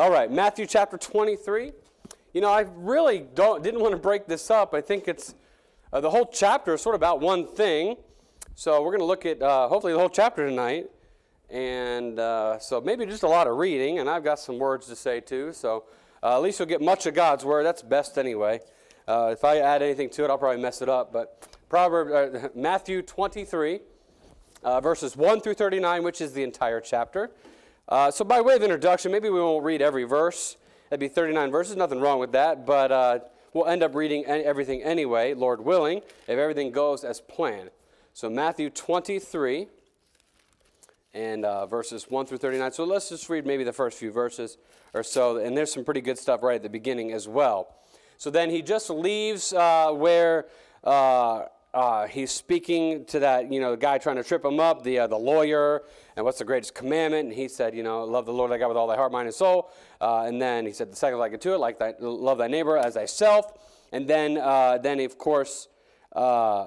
All right, Matthew chapter 23. You know, I really don't, didn't want to break this up. I think it's uh, the whole chapter is sort of about one thing. So we're going to look at uh, hopefully the whole chapter tonight. And uh, so maybe just a lot of reading, and I've got some words to say too. So uh, at least you'll get much of God's word. That's best anyway. Uh, if I add anything to it, I'll probably mess it up. But Proverbs, uh, Matthew 23, verses 1 through 39, which is the entire chapter. So by way of introduction, maybe we won't read every verse. That'd be 39 verses. Nothing wrong with that. But we'll end up reading everything anyway, Lord willing, if everything goes as planned. So, Matthew 23 and uh, verses 1 through 39. So, let's just read maybe the first few verses or so. And there's some pretty good stuff right at the beginning as well. So, then he just leaves uh, where. Uh, uh, he's speaking to that, you know, the guy trying to trip him up, the, uh, the lawyer, and what's the greatest commandment? And he said, you know, love the Lord thy God with all thy heart, mind, and soul. Uh, and then he said, the second like to it, like thy, love thy neighbor as thyself. And then, uh, then of course, uh,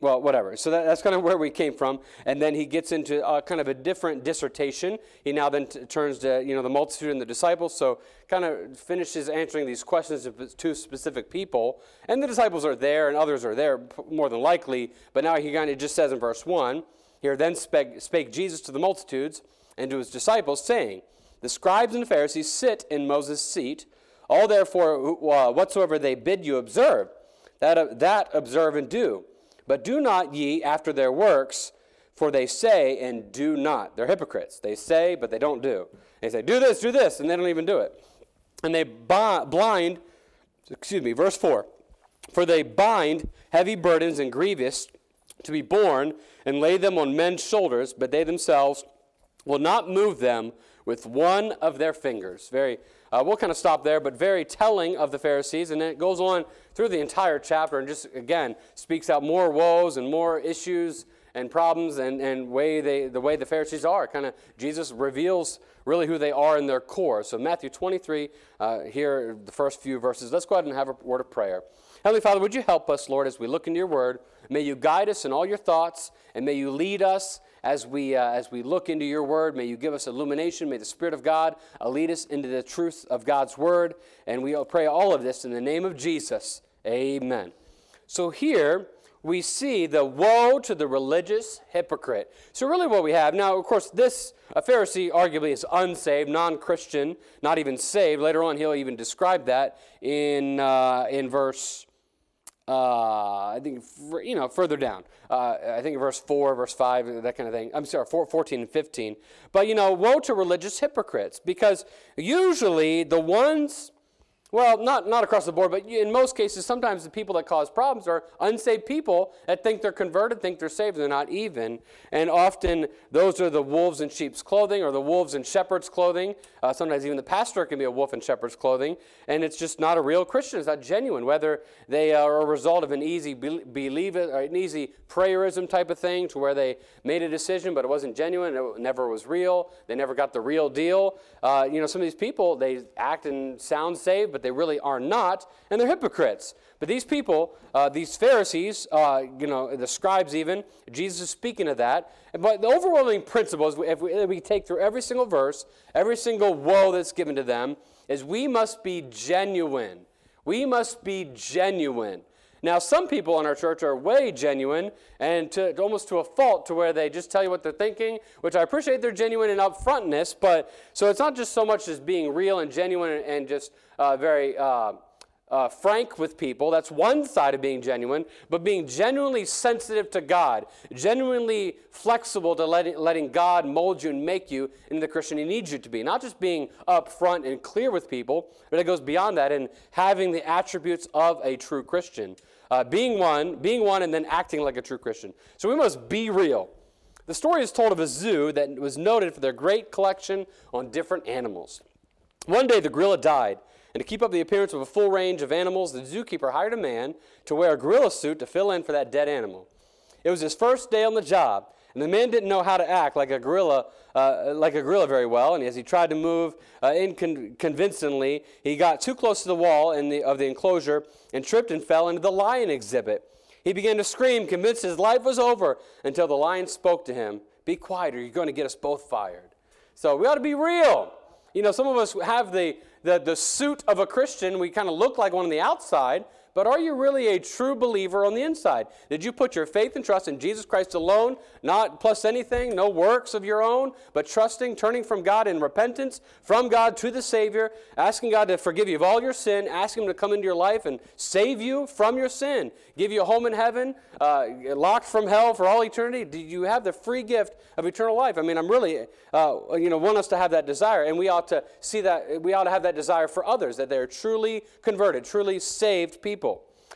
well, whatever. So that, that's kind of where we came from. And then he gets into uh, kind of a different dissertation. He now then turns to, you know, the multitude and the disciples. So kind of finishes answering these questions to specific people. And the disciples are there and others are there, more than likely. But now he kind of just says in verse 1, here then spake, spake Jesus to the multitudes and to his disciples, saying, The scribes and Pharisees sit in Moses' seat. All therefore, uh, whatsoever they bid you observe, that, uh, that observe and do but do not ye after their works, for they say and do not. They're hypocrites. They say, but they don't do. They say, do this, do this, and they don't even do it. And they blind, excuse me, verse 4 For they bind heavy burdens and grievous to be borne, and lay them on men's shoulders, but they themselves will not move them with one of their fingers. Very, uh, we'll kind of stop there, but very telling of the Pharisees. And then it goes on through the entire chapter and just, again, speaks out more woes and more issues and problems and, and way they, the way the Pharisees are. Kind of, Jesus reveals really who they are in their core. So, Matthew 23, uh, here, the first few verses. Let's go ahead and have a word of prayer. Heavenly Father, would you help us, Lord, as we look into your word? May you guide us in all your thoughts, and may you lead us as we, uh, as we look into your word. May you give us illumination. May the Spirit of God uh, lead us into the truth of God's word. And we pray all of this in the name of Jesus. Amen. So here we see the woe to the religious hypocrite. So, really, what we have now, of course, this a Pharisee arguably is unsaved, non Christian, not even saved. Later on, he'll even describe that in, uh, in verse uh, I think, you know, further down. Uh, I think verse 4, verse 5, that kind of thing. I'm sorry, 4, 14 and 15. But, you know, woe to religious hypocrites because usually the ones well, not, not across the board, but in most cases, sometimes the people that cause problems are unsaved people that think they're converted, think they're saved, they're not even. And often those are the wolves in sheep's clothing or the wolves in shepherd's clothing. Uh, sometimes even the pastor can be a wolf in shepherd's clothing. And it's just not a real Christian. It's not genuine. Whether they are a result of an easy believism, or an easy prayerism type of thing to where they made a decision, but it wasn't genuine, it never was real, they never got the real deal. Uh, you know, some of these people, they act and sound saved, but they really are not, and they're hypocrites. But these people, uh, these Pharisees, uh, you know, the scribes even, Jesus is speaking of that. But the overwhelming principle, is if we, if we take through every single verse, every single woe that's given to them, is we must be genuine. We must be genuine. Now, some people in our church are way genuine and to, almost to a fault to where they just tell you what they're thinking, which I appreciate their genuine and upfrontness, but so it's not just so much as being real and genuine and just uh, very. Uh, uh, frank with people. That's one side of being genuine, but being genuinely sensitive to God, genuinely flexible to letting, letting God mold you and make you into the Christian He needs you to be. Not just being upfront and clear with people, but it goes beyond that and having the attributes of a true Christian. Uh, being one, being one, and then acting like a true Christian. So we must be real. The story is told of a zoo that was noted for their great collection on different animals. One day the gorilla died, and to keep up the appearance of a full range of animals, the zookeeper hired a man to wear a gorilla suit to fill in for that dead animal. It was his first day on the job, and the man didn't know how to act like a gorilla, uh, like a gorilla very well. And as he tried to move uh, inconvincingly, he got too close to the wall in the, of the enclosure and tripped and fell into the lion exhibit. He began to scream, convinced his life was over, until the lion spoke to him, "Be quiet, or you're going to get us both fired." So we ought to be real. You know, some of us have the, the, the suit of a Christian. We kind of look like one on the outside, but are you really a true believer on the inside? Did you put your faith and trust in Jesus Christ alone, not plus anything, no works of your own, but trusting, turning from God in repentance, from God to the Savior, asking God to forgive you of all your sin, asking Him to come into your life and save you from your sin, give you a home in heaven, uh, locked from hell for all eternity? Do you have the free gift of eternal life? I mean, I'm really, uh, you know, want us to have that desire, and we ought to see that, we ought to have that desire for others, that they're truly converted, truly saved people.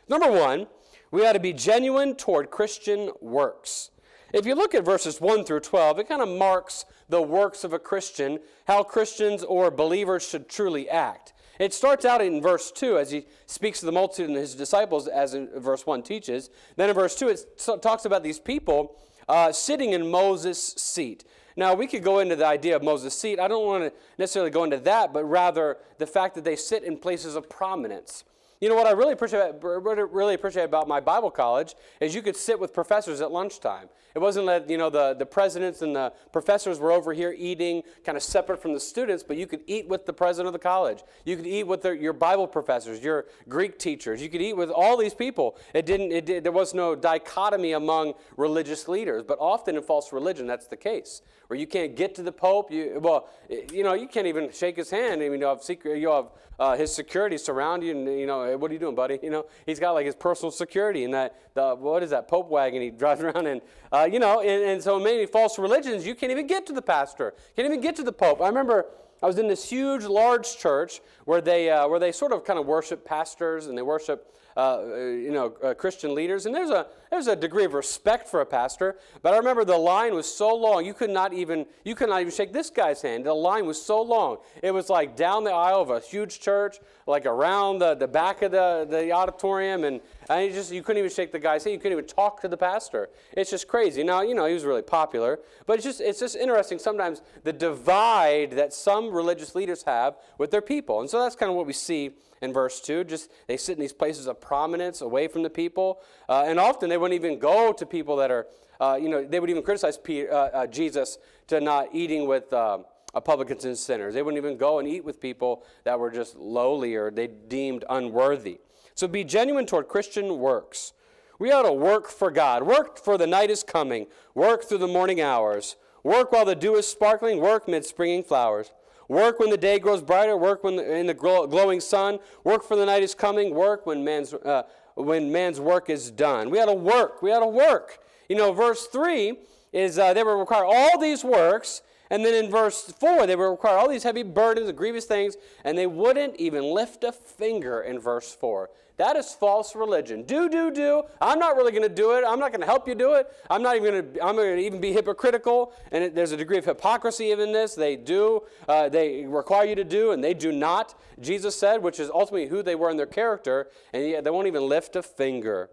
Number one, we ought to be genuine toward Christian works. If you look at verses 1 through 12, it kind of marks the works of a Christian, how Christians or believers should truly act. It starts out in verse 2 as he speaks to the multitude and his disciples, as in verse 1 teaches. Then in verse 2, it talks about these people uh, sitting in Moses' seat. Now, we could go into the idea of Moses' seat. I don't want to necessarily go into that, but rather the fact that they sit in places of prominence. You know what I really appreciate, really appreciate about my Bible college is you could sit with professors at lunchtime. It wasn't that you know the, the presidents and the professors were over here eating kind of separate from the students, but you could eat with the president of the college. You could eat with your Bible professors, your Greek teachers. You could eat with all these people. It didn't. It did, there was no dichotomy among religious leaders, but often in false religion that's the case, where you can't get to the Pope. You well, you know, you can't even shake his hand. I mean, you have secret. You have uh, his security surround you, and you know, what are you doing, buddy? You know, he's got like his personal security, and that the what is that Pope wagon he drives around in. Uh, you know, and, and so many false religions, you can't even get to the pastor, can't even get to the Pope. I remember I was in this huge, large church where they uh, where they sort of kind of worship pastors and they worship uh, you know, uh, Christian leaders. And there's a, there's a degree of respect for a pastor. But I remember the line was so long, you could not even, you could not even shake this guy's hand. The line was so long. It was like down the aisle of a huge church, like around the, the back of the, the auditorium. And, and you just, you couldn't even shake the guy's hand. You couldn't even talk to the pastor. It's just crazy. Now, you know, he was really popular. But it's just, it's just interesting sometimes the divide that some religious leaders have with their people. And so that's kind of what we see in verse 2. Just they sit in these places of prominence away from the people. Uh, and often they wouldn't even go to people that are, uh, you know, they would even criticize Peter, uh, uh Jesus to not eating with uh, publicans and sinners. They wouldn't even go and eat with people that were just lowly or they deemed unworthy. So be genuine toward Christian works. We ought to work for God. Work for the night is coming. Work through the morning hours. Work while the dew is sparkling. Work mid springing flowers. Work when the day grows brighter. Work when the, in the glowing sun. Work for the night is coming. Work when man's, uh, when man's work is done. We ought to work. We ought to work. You know, verse 3 is uh, they will require all these works. And then in verse 4, they will require all these heavy burdens and grievous things, and they wouldn't even lift a finger in verse 4. That is false religion. Do, do, do. I'm not really going to do it. I'm not going to help you do it. I'm not even going to, I'm going to even be hypocritical. And it, there's a degree of hypocrisy in this. They do, uh, they require you to do, and they do not, Jesus said, which is ultimately who they were in their character, and yet they won't even lift a finger.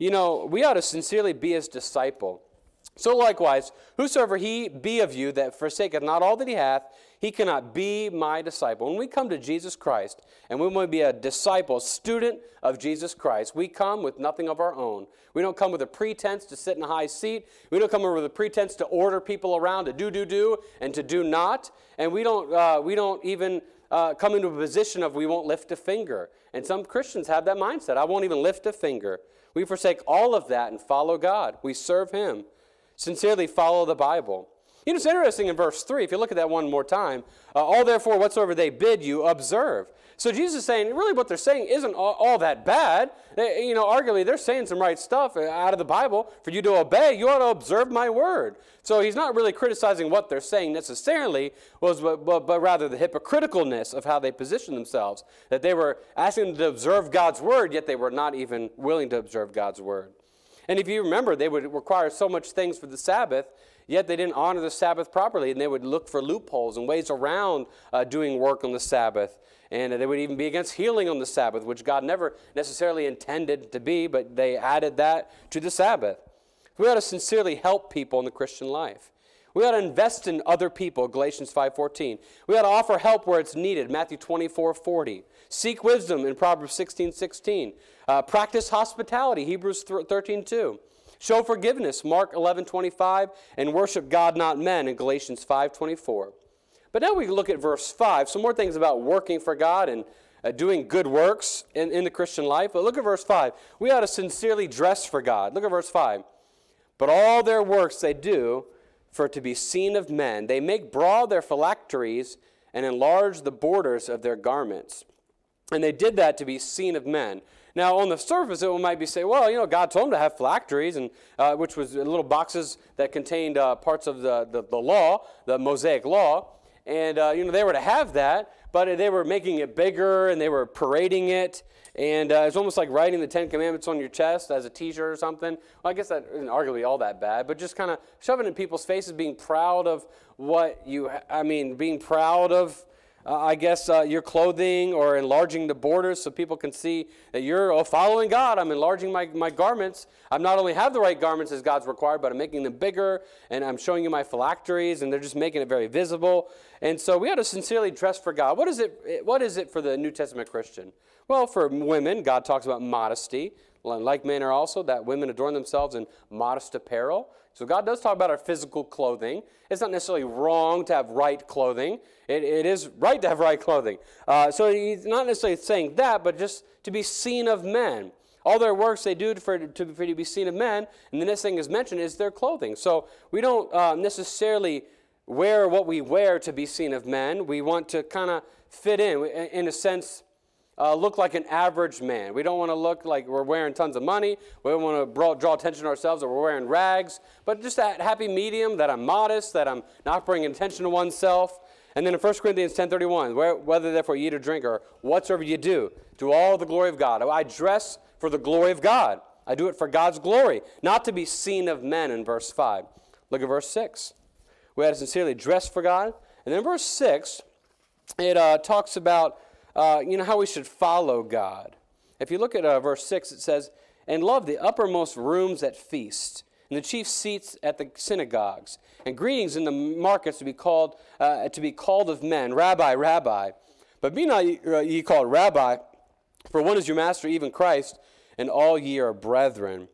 You know, we ought to sincerely be his disciple. So likewise, whosoever he be of you that forsaketh not all that he hath, he cannot be my disciple. When we come to Jesus Christ and we want to be a disciple, student of Jesus Christ, we come with nothing of our own. We don't come with a pretense to sit in a high seat. We don't come with a pretense to order people around to do, do, do, and to do not. And we don't, uh, we don't even uh, come into a position of we won't lift a finger. And some Christians have that mindset I won't even lift a finger. We forsake all of that and follow God. We serve Him sincerely follow the Bible. You know, it's interesting in verse 3, if you look at that one more time, uh, all therefore whatsoever they bid you, observe. So Jesus is saying, really what they're saying isn't all, all, that bad. They, you know, arguably they're saying some right stuff out of the Bible. For you to obey, you ought to observe my word. So he's not really criticizing what they're saying necessarily, was, but, but, but rather the hypocriticalness of how they position themselves. That they were asking them to observe God's word, yet they were not even willing to observe God's word. And if you remember, they would require so much things for the Sabbath, yet they didn't honor the Sabbath properly, and they would look for loopholes and ways around uh, doing work on the Sabbath. And they would even be against healing on the Sabbath, which God never necessarily intended to be, but they added that to the Sabbath. We ought to sincerely help people in the Christian life. We ought to invest in other people, Galatians 5.14. We ought to offer help where it's needed, Matthew 24.40. Seek wisdom in Proverbs 16.16. 16. Uh, practice hospitality, Hebrews 13.2. Show forgiveness, Mark 11.25. And worship God, not men, in Galatians 5.24. But But now we look at verse 5. Some more things about working for God and uh, doing good works in, in the Christian life. But look at verse 5. We ought to sincerely dress for God. Look at verse 5. But all their works they do for to be seen of men. They make broad their phylacteries and enlarge the borders of their garments. And they did that to be seen of men. Now, on the surface, it might be say, well, you know, God told them to have phylacteries, and uh, which was little boxes that contained uh, parts of the, the, the, law, the Mosaic law, and uh, you know they were to have that, but they were making it bigger and they were parading it, and uh, it's almost like writing the Ten Commandments on your chest as a T-shirt or something. Well, I guess that isn't arguably all that bad, but just kind of shoving it in people's faces, being proud of what you, I mean, being proud of uh, I guess, uh, your clothing or enlarging the borders so people can see that you're oh, following God. I'm enlarging my, my garments. I'm not only have the right garments as God's required, but I'm making them bigger and I'm showing you my phylacteries and they're just making it very visible. And so we ought to sincerely dress for God. What is it, what is it for the New Testament Christian? Well, for women, God talks about modesty. Like manner also, that women adorn themselves in modest apparel. So God does talk about our physical clothing. It's not necessarily wrong to have right clothing. It, it is right to have right clothing. Uh, so he's not necessarily saying that, but just to be seen of men. All their works they do for, to, for to be seen of men. And the next thing is mentioned is their clothing. So we don't uh, necessarily wear what we wear to be seen of men. We want to kind of fit in. In a sense, uh, look like an average man. We don't want to look like we're wearing tons of money. We don't want to draw attention to ourselves or we're wearing rags. But just that happy medium that I'm modest, that I'm not bringing attention to oneself. And then in 1 Corinthians 10.31, whether therefore you eat or drink or whatsoever you do, do all the glory of God. I dress for the glory of God. I do it for God's glory, not to be seen of men in verse 5. Look at verse 6. We had to sincerely dress for God. And then verse 6, it uh, talks about uh, you know, how we should follow God. If you look at uh, verse 6, it says, And love the uppermost rooms at feast, and the chief seats at the synagogues, and greetings in the markets to be called, uh, to be called of men, Rabbi, Rabbi. But be not uh, ye called Rabbi, for one is your master, even Christ, and all ye are brethren.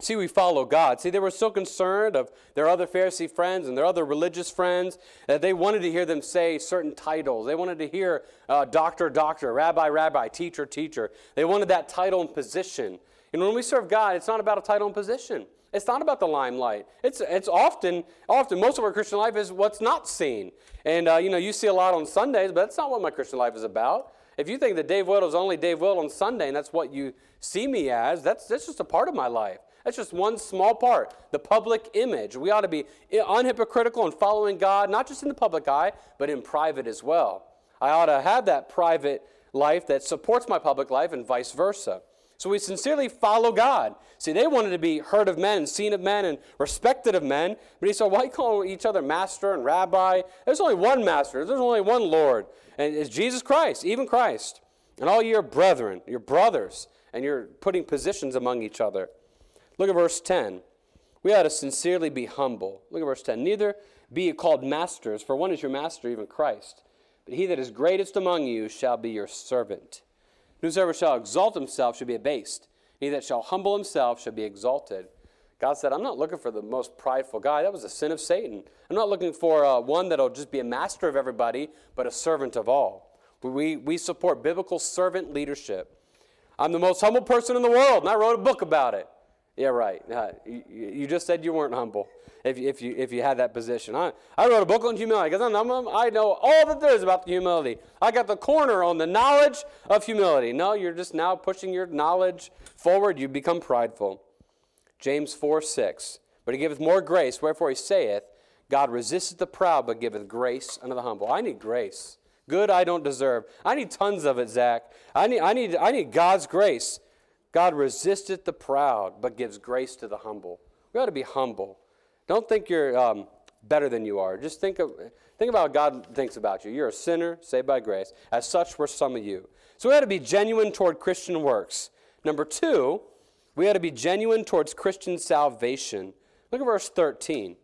See, we follow God. See, they were so concerned of their other Pharisee friends and their other religious friends that they wanted to hear them say certain titles. They wanted to hear uh, doctor, doctor, rabbi, rabbi, teacher, teacher. They wanted that title and position. And when we serve God, it's not about a title and position. It's not about the limelight. It's, it's often, often, most of our Christian life is what's not seen. And, uh, you know, you see a lot on Sundays, but that's not what my Christian life is about. If you think that Dave Wilt is only Dave Wilt on Sunday and that's what you see me as, that's, that's just a part of my life. That's just one small part. The public image. We ought to be unhypocritical and following God, not just in the public eye, but in private as well. I ought to have that private life that supports my public life and vice versa. So we sincerely follow God. See, they wanted to be heard of men and seen of men and respected of men. But he said, why call each other master and rabbi? There's only one master. There's only one Lord. And it's Jesus Christ, even Christ. And all your brethren, your brothers, and you're putting positions among each other. Look at verse 10. We ought to sincerely be humble. Look at verse 10. Neither be ye called masters, for one is your master, even Christ. But he that is greatest among you shall be your servant. Whosoever shall exalt himself shall be abased. He that shall humble himself shall be exalted. God said, I'm not looking for the most prideful guy. That was a sin of Satan. I'm not looking for uh, one that'll just be a master of everybody, but a servant of all. We, we support biblical servant leadership. I'm the most humble person in the world, and I wrote a book about it. Yeah, right. Uh, you, you, just said you weren't humble if you, if you, if you had that position. I, I wrote a book on humility because I know all that there is about the humility. I got the corner on the knowledge of humility. No, you're just now pushing your knowledge forward. You become prideful. James 4 6. But he giveth more grace, wherefore he saith, God resisteth the proud, but giveth grace unto the humble. I need grace. Good I don't deserve. I need tons of it, Zach. I need, I need, I need God's grace. God resisteth the proud, but gives grace to the humble. We ought to be humble. Don't think you're um, better than you are. Just think, of, think about how God thinks about you. You're a sinner, saved by grace. As such were some of you. So we ought to be genuine toward Christian works. Number two, we ought to be genuine towards Christian salvation. Look at verse 13.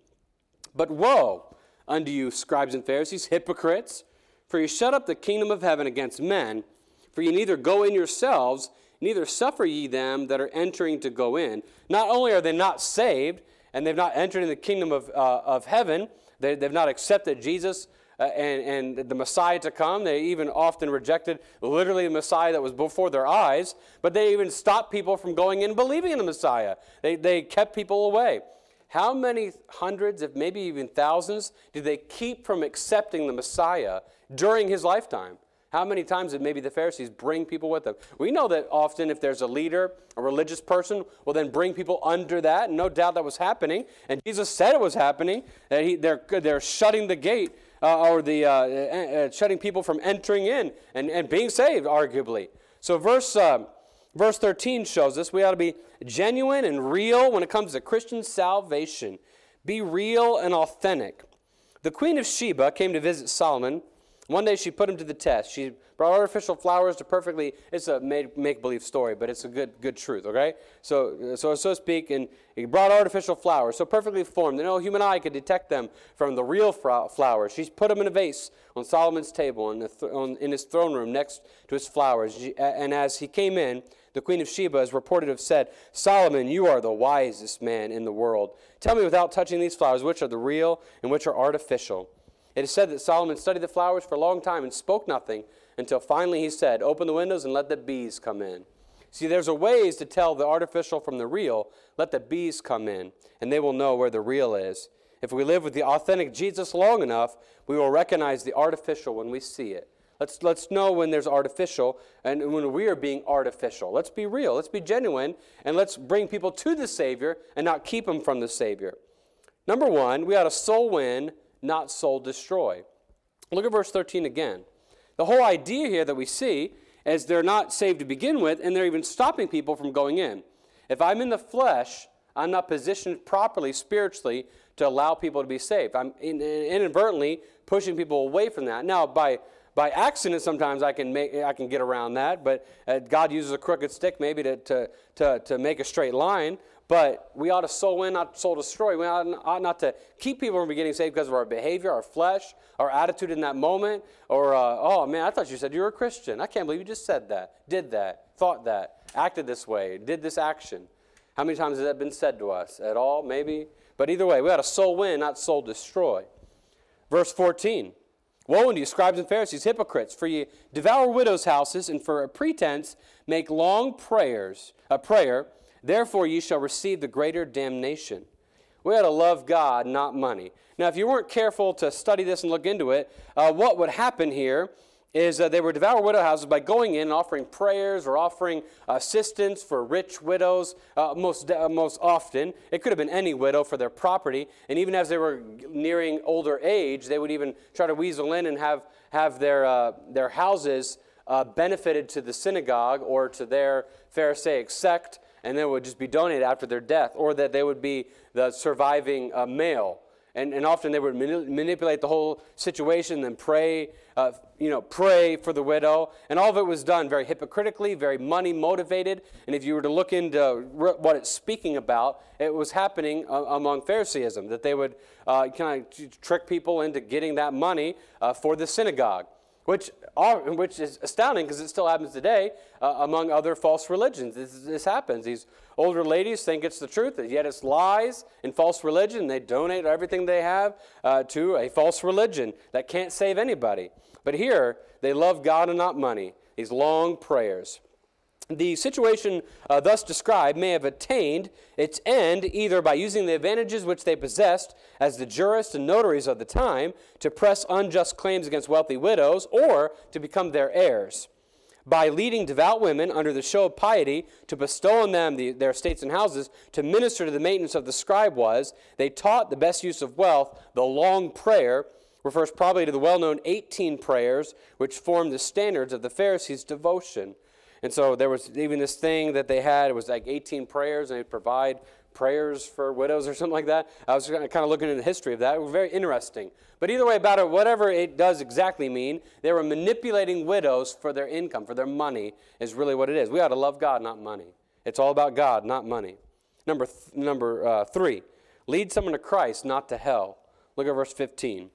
But woe unto you, scribes and Pharisees, hypocrites, for you shut up the kingdom of heaven against men, for you neither go in yourselves, neither suffer ye them that are entering to go in. Not only are they not saved, and they've not entered in the kingdom of, uh, of heaven, they, have not accepted Jesus uh, and, and the Messiah to come. They even often rejected literally the Messiah that was before their eyes, but they even stopped people from going in believing in the Messiah. They, they kept people away. How many hundreds, if maybe even thousands, did they keep from accepting the Messiah during his lifetime? How many times did maybe the Pharisees bring people with them? We know that often if there's a leader, a religious person, will then bring people under that, and no doubt that was happening. And Jesus said it was happening, that he, they're, they're shutting the gate uh, or the uh, uh, shutting people from entering in and, and being saved, arguably. So verse, uh, verse 13 shows us we ought to be genuine and real when it comes to Christian salvation. Be real and authentic. The Queen of Sheba came to visit Solomon one day she put him to the test. She brought artificial flowers to perfectly, it's a make believe story, but it's a good, good truth, okay? So, so, so to speak, and he brought artificial flowers, so perfectly formed that no human eye could detect them from the real flowers. She put them in a vase on Solomon's table in, on, in his throne room next to his flowers. She, and as he came in, the queen of Sheba is reported to have said, Solomon, you are the wisest man in the world. Tell me without touching these flowers, which are the real and which are artificial. It is said that Solomon studied the flowers for a long time and spoke nothing until finally he said, Open the windows and let the bees come in. See, there's a ways to tell the artificial from the real. Let the bees come in, and they will know where the real is. If we live with the authentic Jesus long enough, we will recognize the artificial when we see it. Let's, let's know when there's artificial and when we are being artificial. Let's be real, let's be genuine, and let's bring people to the Savior and not keep them from the Savior. Number one, we ought to soul win not soul destroy. Look at verse 13 again. The whole idea here that we see is they're not saved to begin with, and they're even stopping people from going in. If I'm in the flesh, I'm not positioned properly spiritually to allow people to be saved. I'm inadvertently pushing people away from that. Now, by by accident, sometimes I can make I can get around that, but uh, God uses a crooked stick maybe to, to, to, to make a straight line. But we ought to soul win, not soul destroy. We ought, not to keep people from getting saved because of our behavior, our flesh, our attitude in that moment. Or, uh, oh man, I thought you said you were a Christian. I can't believe you just said that, did that, thought that, acted this way, did this action. How many times has that been said to us? At all, maybe? But either way, we ought to soul win, not soul destroy. Verse 14. Woe unto you, scribes and Pharisees, hypocrites, for ye devour widows' houses, and for a pretense make long prayers, a prayer Therefore, ye shall receive the greater damnation. We ought to love God, not money. Now, if you weren't careful to study this and look into it, uh, what would happen here is uh, they would devour widow houses by going in and offering prayers or offering assistance for rich widows uh, most, uh, most often. It could have been any widow for their property. And even as they were nearing older age, they would even try to weasel in and have, have their, uh, their houses uh, benefited to the synagogue or to their Pharisaic sect and then would just be donated after their death, or that they would be the surviving uh, male. And, and often they would mani- manipulate the whole situation and pray, uh, you know, pray for the widow. And all of it was done very hypocritically, very money motivated. And if you were to look into what it's speaking about, it was happening uh, among Phariseeism, that they would uh, kind of trick people into getting that money uh, for the synagogue which, are, which is astounding because it still happens today uh, among other false religions. This, this, happens. These older ladies think it's the truth, and yet it's lies and false religion. They donate everything they have uh, to a false religion that can't save anybody. But here, they love God and not money. These long prayers. The situation uh, thus described may have attained its end either by using the advantages which they possessed as the jurists and notaries of the time to press unjust claims against wealthy widows or to become their heirs. By leading devout women under the show of piety to bestow on them the, their estates and houses to minister to the maintenance of the scribe was, they taught the best use of wealth, the long prayer, refers probably to the well known 18 prayers which formed the standards of the Pharisees' devotion. And so there was even this thing that they had. It was like 18 prayers, and they'd provide prayers for widows or something like that. I was kind of looking into the history of that. It was very interesting. But either way about it, whatever it does exactly mean, they were manipulating widows for their income, for their money, is really what it is. We ought to love God, not money. It's all about God, not money. Number, th- number uh, three, lead someone to Christ, not to hell. Look at verse 15.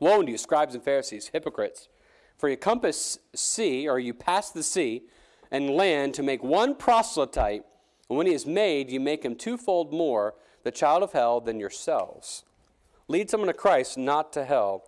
Woe unto you, scribes and Pharisees, hypocrites! For you compass sea, or you pass the sea, and land to make one proselyte, and when he is made, you make him twofold more the child of hell than yourselves. Lead someone to Christ, not to hell.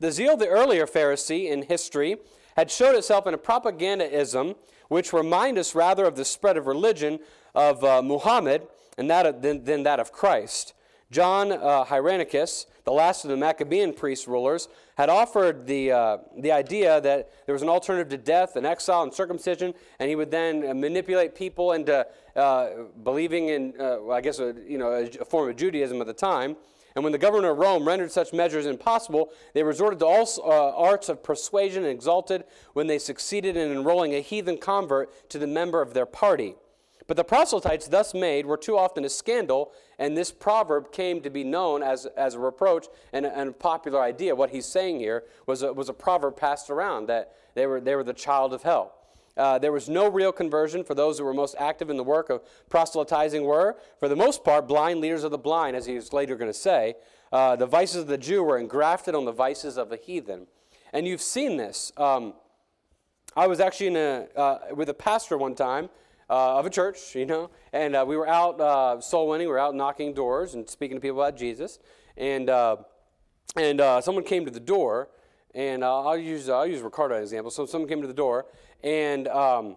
The zeal of the earlier Pharisee in history had showed itself in a propagandaism which remind us rather of the spread of religion of uh, Muhammad and that of, than, than that of Christ. John uh, the last of the Maccabean priest rulers, had offered the, uh, the idea that there was an alternative to death and exile and circumcision, and he would then uh, manipulate people into uh, believing in, uh, I guess, a, you know, a form of Judaism at the time. And when the governor of Rome rendered such measures impossible, they resorted to all uh, arts of persuasion and exalted when they succeeded in enrolling a heathen convert to the member of their party. But the proselytes thus made were too often a scandal, and this proverb came to be known as, as a reproach and a, and a popular idea. What he's saying here was a, was a proverb passed around that they were, they were the child of hell. Uh, there was no real conversion for those who were most active in the work of proselytizing were, for the most part, blind leaders of the blind, as he he's later going to say. Uh, the vices of the Jew were engrafted on the vices of the heathen. And you've seen this. Um, I was actually in a, uh, with a pastor one time uh, of a church, you know, and uh, we were out uh, soul winning. We were out knocking doors and speaking to people about Jesus. And, uh, and uh, someone came to the door, and uh, I'll, use, I'll use Ricardo as an example. So someone came to the door, and, um,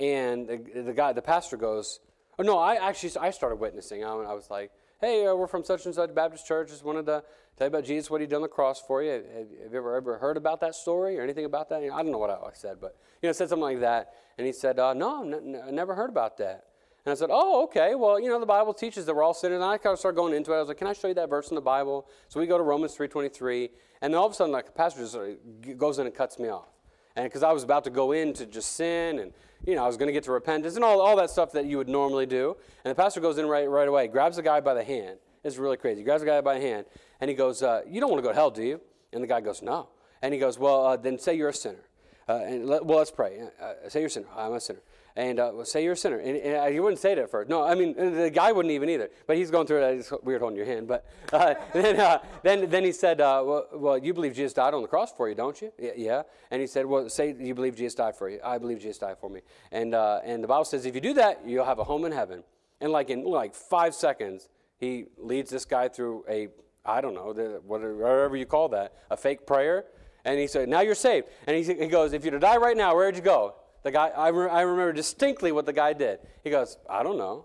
and the, the, guy, the pastor goes, oh, no, I actually I started witnessing. I, I was like, hey, we're from such and such Baptist church. Just wanted to tell you about Jesus, what he did on the cross for you. Have, have you ever, ever heard about that story or anything about that? I don't know what I said, but, you know, said something like that. And he said, uh, No, n- never heard about that. And I said, Oh, okay. Well, you know, the Bible teaches that we're all sinners. And I kind of started going into it. I was like, Can I show you that verse in the Bible? So we go to Romans 3.23. And then all of a sudden, like, the pastor just goes in and cuts me off. And because I was about to go in to just sin and, you know, I was going to get to repentance and all, all that stuff that you would normally do. And the pastor goes in right, right away, grabs the guy by the hand. It's really crazy. He grabs the guy by the hand and he goes, uh, You don't want to go to hell, do you? And the guy goes, No. And he goes, Well, uh, then say you're a sinner. Uh, and let, well, let's pray. Uh, say you're a sinner. I'm a sinner. And uh, say you're a sinner. And, and uh, he wouldn't say it at first. No, I mean, the guy wouldn't even either. But he's going through it. It's weird holding your hand. But uh, then, uh, then, then he said, well, well, you believe Jesus died on the cross for you, don't you? Yeah. And he said, Well, say you believe Jesus died for you. I believe Jesus died for me. And, and the Bible says, if you do that, you'll have a home in heaven. And like in like five seconds, he leads this guy through a, I don't know, whatever you call that, a fake prayer. And he said, Now you're saved. And he, he goes, If you're to die right now, where'd you go? The guy, I, re- I remember distinctly what the guy did. He goes, I don't know.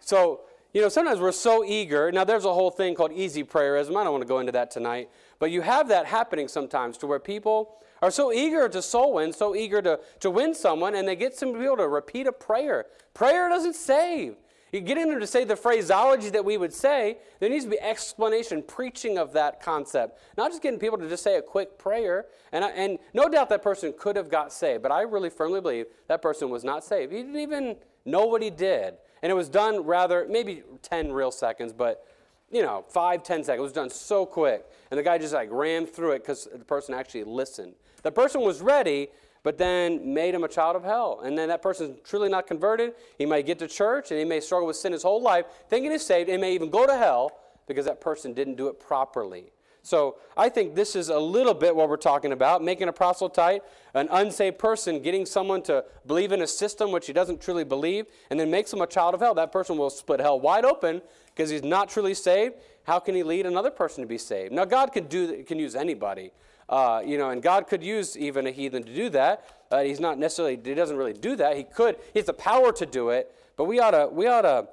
So, you know, sometimes we're so eager. Now, there's a whole thing called easy prayerism. I don't want to go into that tonight. But you have that happening sometimes to where people are so eager to soul win, so eager to, to win someone, and they get some people to repeat a prayer. Prayer doesn't save. You get in there to say the phraseology that we would say, there needs to be explanation, preaching of that concept. Not just getting people to just say a quick prayer. And, I, and no doubt that person could have got saved, but I really firmly believe that person was not saved. He didn't even know what he did. And it was done rather, maybe 10 real seconds, but you know, five, ten seconds. It was done so quick. And the guy just like ran through it because the person actually listened. The person was ready, but then made him a child of hell. And then that person is truly not converted. He might get to church and he may struggle with sin his whole life, thinking he's saved, and may even go to hell because that person didn't do it properly. So I think this is a little bit what we're talking about making a proselyte, an unsaved person, getting someone to believe in a system which he doesn't truly believe, and then makes him a child of hell. That person will split hell wide open because he's not truly saved. How can he lead another person to be saved? Now, God can, do, can use anybody. Uh, you know, and God could use even a heathen to do that. Uh, he's not necessarily, he doesn't really do that. He could, he has the power to do it, but we ought to, we ought to,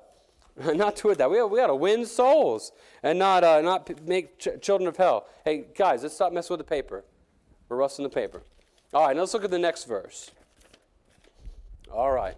not do it that. We we ought to win souls and not, uh, not make ch- children of hell. Hey, guys, let's stop messing with the paper. We're rusting the paper. All right, now let's look at the next verse. All right.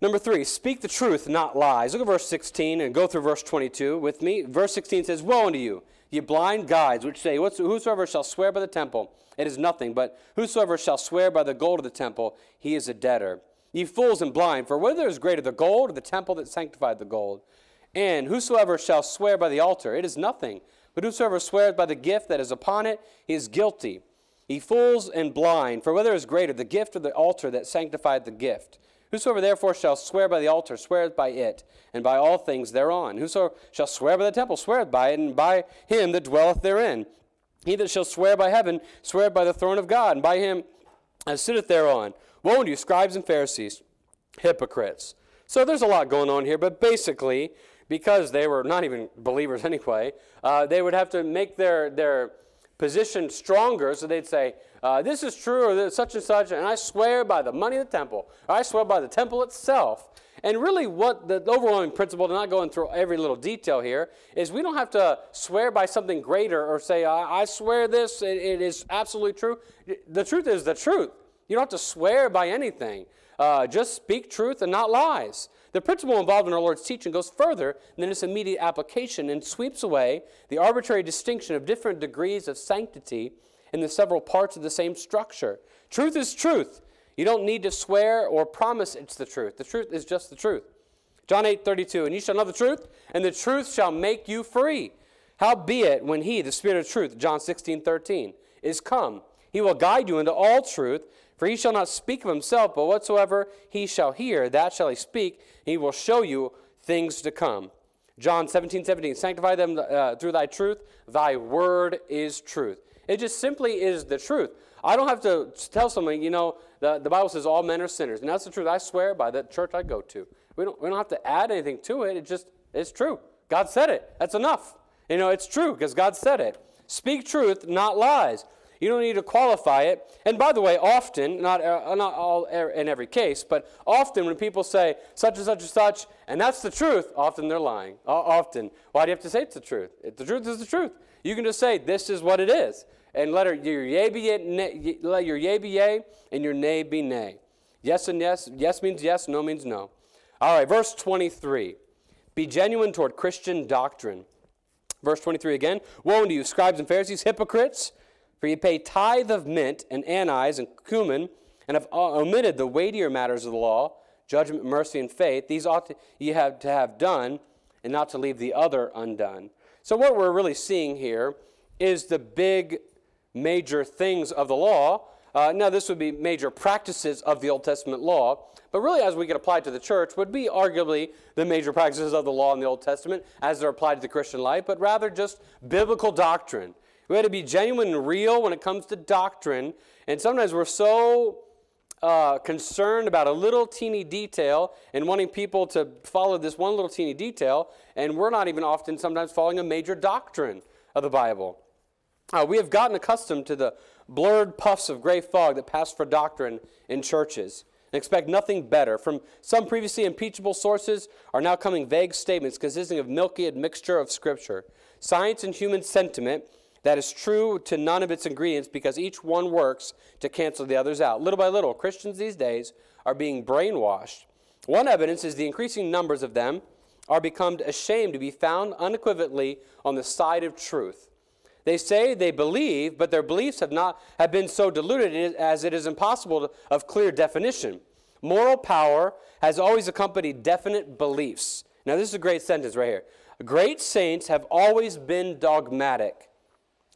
Number three, speak the truth, not lies. Look at verse 16 and go through verse 22 with me. Verse 16 says, Woe unto you! Ye blind guides, which say, Whosoever shall swear by the temple, it is nothing, but whosoever shall swear by the gold of the temple, he is a debtor. Ye fools and blind, for whether is greater the gold or the temple that sanctified the gold? And whosoever shall swear by the altar, it is nothing, but whosoever swears by the gift that is upon it, he is guilty. Ye fools and blind, for whether is greater the gift or the altar that sanctified the gift? Whosoever therefore shall swear by the altar sweareth by it, and by all things thereon. Whoso shall swear by the temple sweareth by it, and by him that dwelleth therein. He that shall swear by heaven sweareth by the throne of God, and by him that sitteth thereon. Woe unto you, scribes and Pharisees, hypocrites! So there's a lot going on here, but basically, because they were not even believers anyway, uh, they would have to make their, their position stronger. So they'd say, uh, This is true, or such and such, and I swear by the money of the temple, or I swear by the temple itself. And really, what the overwhelming principle, to not going through every little detail here, is we don't have to swear by something greater or say, I, I swear this, it, it is absolutely true. The truth is the truth. You don't have to swear by anything. Uh, just speak truth and not lies. The principle involved in our Lord's teaching goes further than its immediate application and sweeps away the arbitrary distinction of different degrees of sanctity in the several parts of the same structure. Truth is truth. You don't need to swear or promise it's the truth. The truth is just the truth. John 8 32, and you shall know the truth, and the truth shall make you free. Howbeit, when he, the Spirit of truth, John 16 13, is come, he will guide you into all truth, for he shall not speak of himself, but whatsoever he shall hear, that shall he speak. He will show you things to come. John 17, 17, sanctify them uh, through thy truth. Thy word is truth. It just simply is the truth. I don't have to tell somebody, you know, the, the Bible says all men are sinners. And that's the truth. I swear by the church I go to. We don't, we don't have to add anything to it. It just, it's true. God said it. That's enough. You know, it's true because God said it. Speak truth, not lies. You don't need to qualify it. And by the way, often, not, uh, not all er, in every case, but often when people say such and such and such, and that's the truth, often they're lying. often. Why do you have to say it's the truth? If the truth is the truth. You can just say this is what it is. And let your yea be yea, let your yea be yea, and your nay be nay. Yes and yes. Yes means yes, no means no. All right, verse 23. Be genuine toward Christian doctrine. Verse 23 again. Woe unto you, scribes and Pharisees, hypocrites! For ye pay tithe of mint and anise and cumin, and have omitted the weightier matters of the law, judgment, mercy, and faith. These ought to, have to have done, and not to leave the other undone. So what we're really seeing here is the big major things of the law. Uh, now, this would be major practices of the Old Testament law, but really, as we could apply to the church, would be arguably the major practices of the law in the Old Testament as they're applied to the Christian life, but rather just biblical doctrine. We had to be genuine and real when it comes to doctrine. And sometimes we're so uh, concerned about a little teeny detail and wanting people to follow this one little teeny detail, and we're not even often sometimes following a major doctrine of the Bible. Uh, we have gotten accustomed to the blurred puffs of gray fog that pass for doctrine in churches and expect nothing better. From some previously impeachable sources are now coming vague statements consisting of milky admixture of Scripture. Science and human sentiment that is true to none of its ingredients because each one works to cancel the others out. Little by little, Christians these days are being brainwashed. One evidence is the increasing numbers of them are become ashamed to be found unequivocally on the side of truth. They say they believe, but their beliefs have not have been so diluted as it is impossible to, of clear definition. Moral power has always accompanied definite beliefs. Now, this is a great sentence right here. Great saints have always been dogmatic.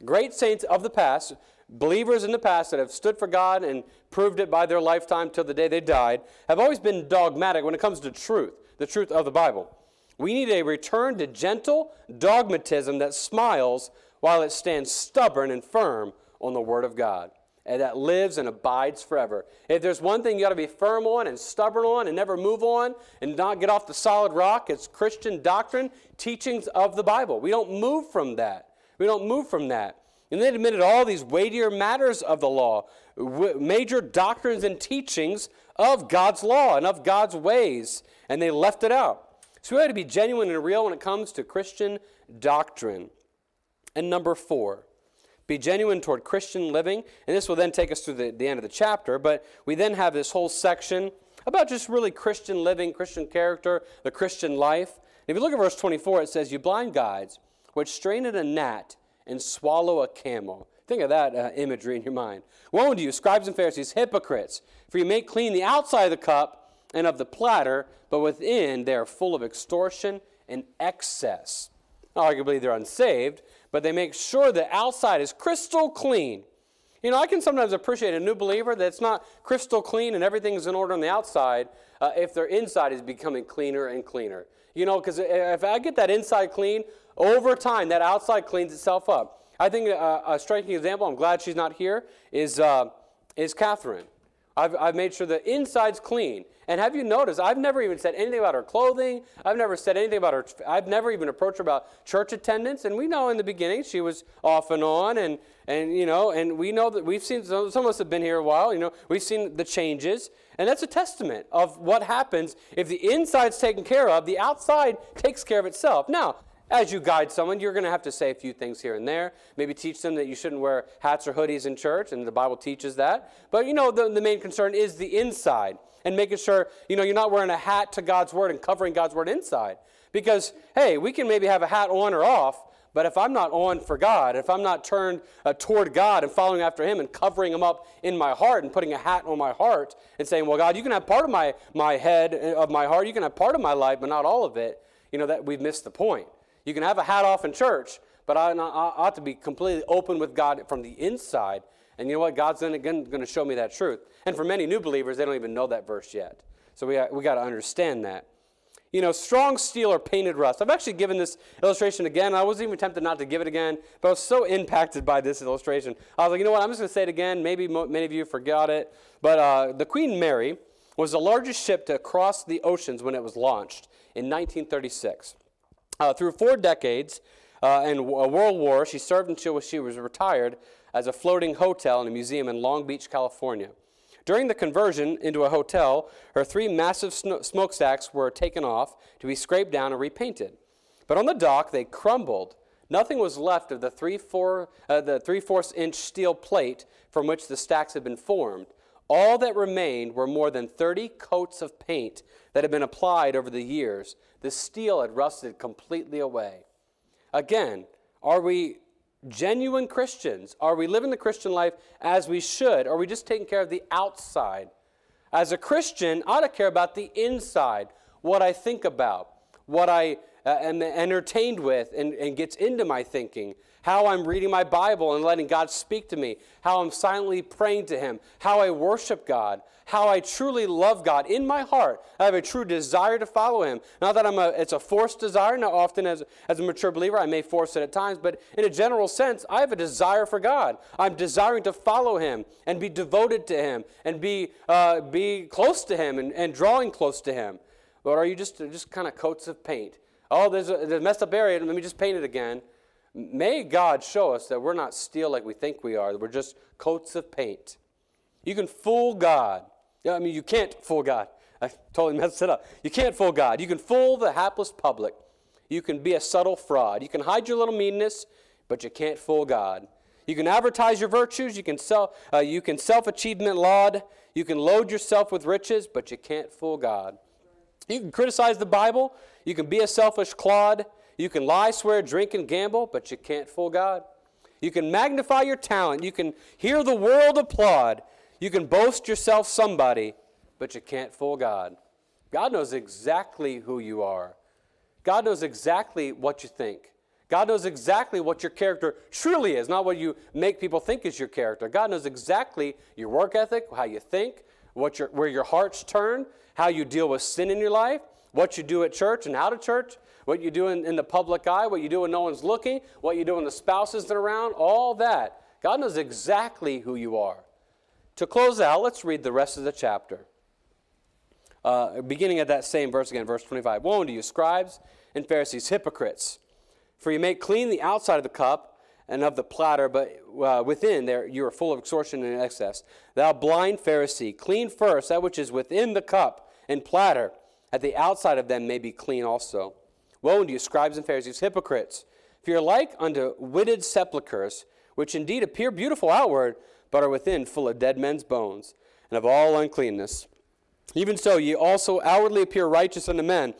Great saints of the past, believers in the past that have stood for God and proved it by their lifetime till the day they died, have always been dogmatic when it comes to truth, the truth of the Bible. We need a return to gentle dogmatism that smiles while it stands stubborn and firm on the Word of God and that lives and abides forever. If there's one thing you got to be firm on and stubborn on and never move on and not get off the solid rock, it's Christian doctrine, teachings of the Bible. We don't move from that. We don't move from that. And they admitted all these weightier matters of the law, major doctrines and teachings of God's law and of God's ways, and they left it out. So we have to be genuine and real when it comes to Christian doctrine. And number four, be genuine toward Christian living. And this will then take us to the, the end of the chapter, but we then have this whole section about just really Christian living, Christian character, the Christian life. if you look at verse 24, it says, You blind guides, which strain at a gnat and swallow a camel. Think of that uh, imagery in your mind. Woe unto you, scribes and Pharisees, hypocrites, for you make clean the outside of the cup and of the platter, but within they are full of extortion and excess. Arguably, they're unsaved, but they make sure the outside is crystal clean. You know, I can sometimes appreciate a new believer that's not crystal clean and everything's in order on the outside uh, if their inside is becoming cleaner and cleaner. You know, because if I get that inside clean, over time, that outside cleans itself up. I think a, a striking example, I'm glad she's not here, is, uh, is Catherine. I've, I've made sure the inside's clean. And have you noticed, I've never even said anything about her clothing. I've never said anything about her, I've never even approached her about church attendance. And we know in the beginning she was off and on. And, and you know, and we know that we've seen, some of us have been here a while, you know, we've seen the changes. And that's a testament of what happens if the inside's taken care of, the outside takes care of itself. Now, as you guide someone, you're going to have to say a few things here and there. Maybe teach them that you shouldn't wear hats or hoodies in church, and the Bible teaches that. But you know, the, the main concern is the inside and making sure you know you're not wearing a hat to God's word and covering God's word inside. Because hey, we can maybe have a hat on or off, but if I'm not on for God, if I'm not turned uh, toward God and following after Him and covering Him up in my heart and putting a hat on my heart and saying, "Well, God, you can have part of my my head uh, of my heart, you can have part of my life, but not all of it," you know that we've missed the point. You can have a hat off in church, but I, ought to be completely open with God from the inside. And you know what? God's then again going to show me that truth. And for many new believers, they don't even know that verse yet. So we, we got to understand that. You know, strong steel or painted rust. I've actually given this illustration again. I wasn't even tempted not to give it again, but I was so impacted by this illustration. I was like, you know what? I'm just going to say it again. Maybe many of you forgot it. But uh, the Queen Mary was the largest ship to cross the oceans when it was launched in 1936. Uh, through four decades uh, and a world war, she served until she was retired as a floating hotel in a museum in Long Beach, California. During the conversion into a hotel, her three massive smokestacks were taken off to be scraped down and repainted. But on the dock, they crumbled. Nothing was left of the three, four, uh, the three-fourths inch steel plate from which the stacks had been formed. All that remained were more than 30 coats of paint that had been applied over the years. The steel had rusted completely away. Again, are we genuine Christians? Are we living the Christian life as we should? Are we just taking care of the outside? As a Christian, I ought to care about the inside, what I think about, what I uh, am entertained with and, and gets into my thinking how I'm reading my Bible and letting God speak to me, how I'm silently praying to Him, how I worship God, how I truly love God in my heart. I have a true desire to follow Him. Not that I'm a, it's a forced desire. Not often as, as a mature believer, I may force it at times, but in a general sense, I have a desire for God. I'm desiring to follow Him and be devoted to Him and be, uh, be close to Him and, and drawing close to Him. But are you just, just kind of coats of paint? Oh, there's a, there's a messed up area, let me just paint it again. May God show us that we're not steel like we think we are, that we're just coats of paint. You can fool God. I mean, you can't fool God. I totally messed it up. You can't fool God. You can fool the hapless public. You can be a subtle fraud. You can hide your little meanness, but you can't fool God. You can advertise your virtues. You can, sell, uh, you can self-achievement laud. You can load yourself with riches, but you can't fool God. You can criticize the Bible. You can be a selfish clod. You can lie, swear, drink, and gamble, but you can't fool God. You can magnify your talent. You can hear the world applaud. You can boast yourself somebody, but you can't fool God. God knows exactly who you are. God knows exactly what you think. God knows exactly what your character truly is, not what you make people think is your character. God knows exactly your work ethic, how you think, what your, where your heart's turn, how you deal with sin in your life, what you do at church and out of church, what you do in, in the public eye, what you do when no one's looking, what you do when the spouse isn't around, all that. God knows exactly who you are. To close out, let's read the rest of the chapter. Uh, beginning at that same verse again, verse 25. Woe unto you, scribes and Pharisees, hypocrites! For you make clean the outside of the cup and of the platter, but uh, within there you are full of extortion and excess. Thou blind Pharisee, clean first that which is within the cup and platter, that the outside of them may be clean also. Woe unto you, scribes and Pharisees, hypocrites! For you are like unto whited sepulchres, which indeed appear beautiful outward, but are within full of dead men's bones, and of all uncleanness. Even so, ye also outwardly appear righteous unto men,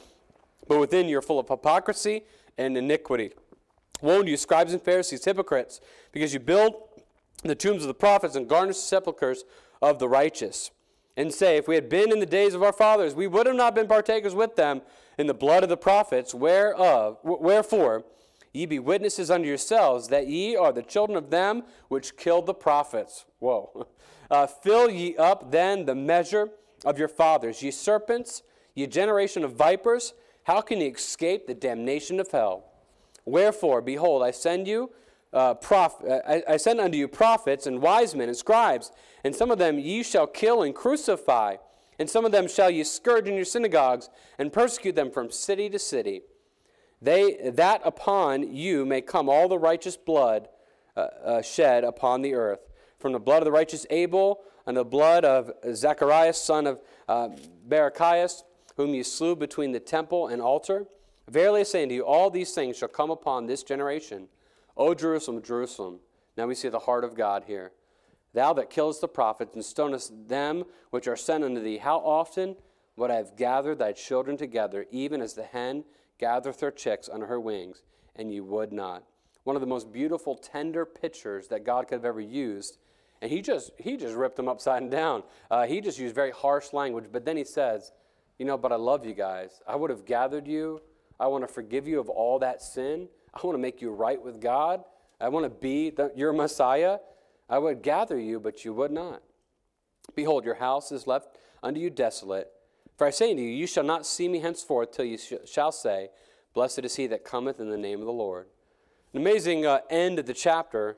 but within you are full of hypocrisy and iniquity. Woe unto you, scribes and Pharisees, hypocrites, because you build the tombs of the prophets and garnish the sepulchres of the righteous. And say, if we had been in the days of our fathers, we would have not been partakers with them in the blood of the prophets, whereof, wherefore ye be witnesses unto yourselves that ye are the children of them which killed the prophets. Whoa. Uh, fill ye up then the measure of your fathers, ye serpents, ye generation of vipers, how can ye escape the damnation of hell? Wherefore, behold, I send you uh, prof- uh, I, I send unto you prophets and wise men and scribes, and some of them ye shall kill and crucify, and some of them shall you scourge in your synagogues, and persecute them from city to city. They, that upon you may come all the righteous blood uh, uh, shed upon the earth, from the blood of the righteous Abel and the blood of Zacharias, son of uh, Barachias, whom you slew between the temple and altar. Verily I say unto you, all these things shall come upon this generation. O Jerusalem, Jerusalem. Now we see the heart of God here. Thou that killest the prophets and stonest them which are sent unto thee, how often would I have gathered thy children together, even as the hen gathereth her chicks under her wings, and ye would not. One of the most beautiful, tender pictures that God could have ever used. And he just, he just ripped them upside and down. Uh, he just used very harsh language. But then he says, You know, but I love you guys. I would have gathered you. I want to forgive you of all that sin. I want to make you right with God. I want to be the, your Messiah. I would gather you, but you would not. Behold, your house is left unto you desolate. For I say unto you, you shall not see me henceforth till you sh- shall say, Blessed is he that cometh in the name of the Lord. An amazing uh, end of the chapter.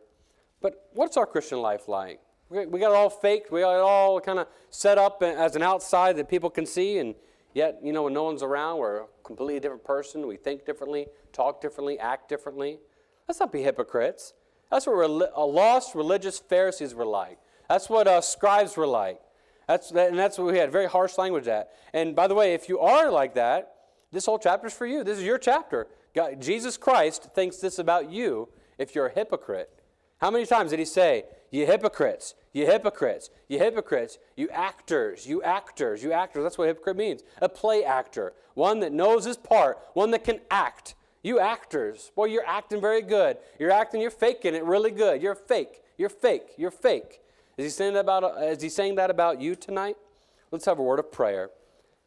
But what's our Christian life like? We, we got it all faked. We got it all kind of set up as an outside that people can see. And yet, you know, when no one's around, we're a completely different person. We think differently, talk differently, act differently. Let's not be hypocrites. That's what a lost religious Pharisees were like. That's what uh, scribes were like. That's, and that's what we had, very harsh language at. And by the way, if you are like that, this whole chapter is for you. This is your chapter. God, Jesus Christ thinks this about you if you're a hypocrite. How many times did he say, You hypocrites, you hypocrites, you hypocrites, you actors, you actors, you actors? That's what hypocrite means. A play actor, one that knows his part, one that can act. You actors, boy, you're acting very good. You're acting, you're faking it really good. You're fake, you're fake, you're fake. Is he saying that about, is he saying that about you tonight? Let's have a word of prayer.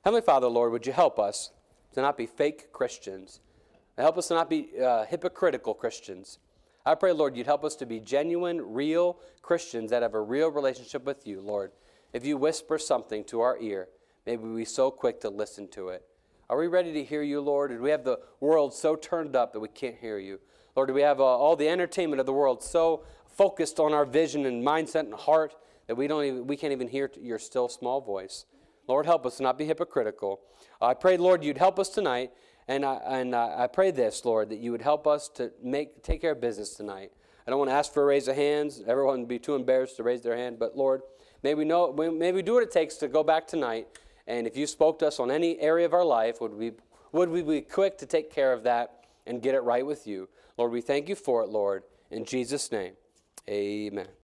Heavenly Father, Lord, would you help us to not be fake Christians? Help us to not be uh, hypocritical Christians. I pray, Lord, you'd help us to be genuine, real Christians that have a real relationship with you, Lord. If you whisper something to our ear, may we be so quick to listen to it. Are we ready to hear you, Lord? Do we have the world so turned up that we can't hear you? Lord, do we have uh, all the entertainment of the world so focused on our vision and mindset and heart that we, don't even, we can't even hear your still small voice. Lord, help us not be hypocritical. I pray, Lord, you'd help us tonight. And, I, and I pray this, Lord, that you would help us to make, take care of business tonight. I don't want to ask for a raise of hands. Everyone would be too embarrassed to raise their hand. But Lord, may we, know, may we do what it takes to go back tonight. And if you spoke to us on any area of our life, would we, would we be quick to take care of that and get it right with you? Lord, we thank you for it, Lord. In Jesus' name. Amen.